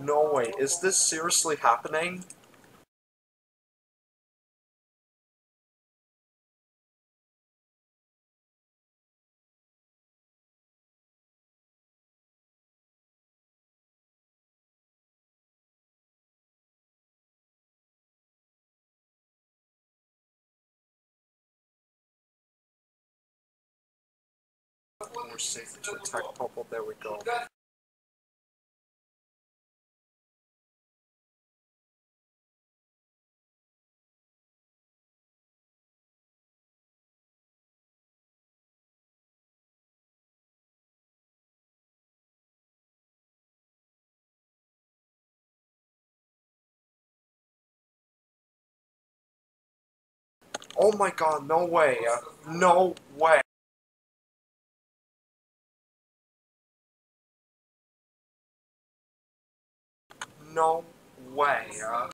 No way, is this seriously happening? More safe to attack purple, there we go. Oh my god, no way. uh, No way. No way. uh.